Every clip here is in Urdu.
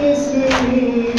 باسمه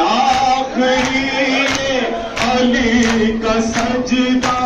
آخری علی کا سجدہ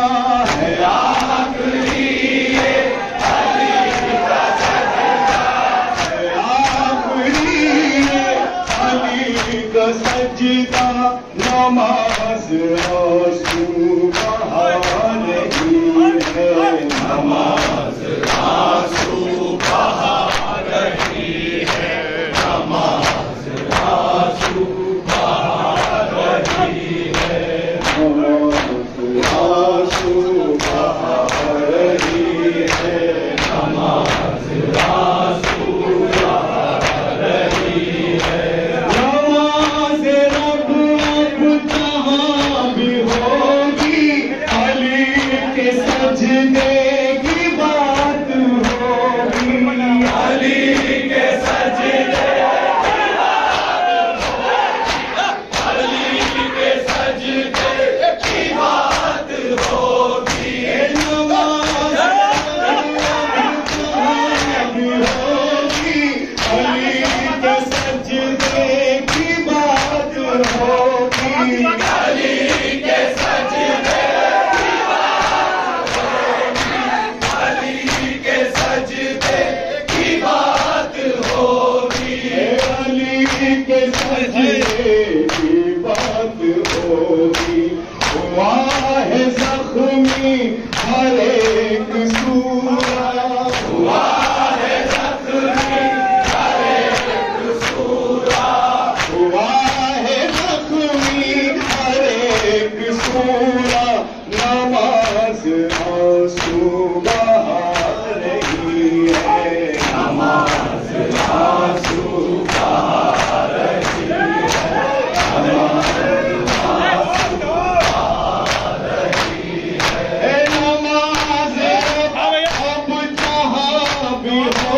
de Jesús. Thank you.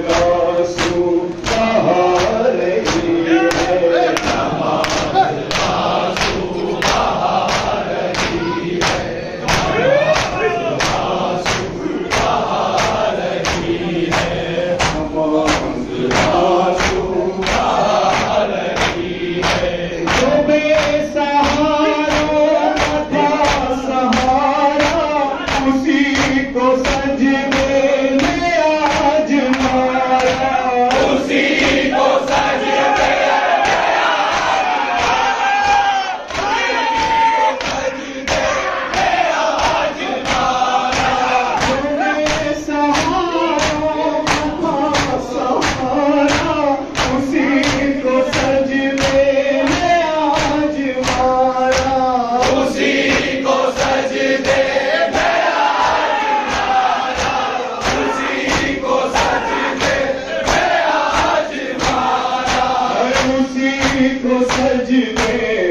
Señor. Amen.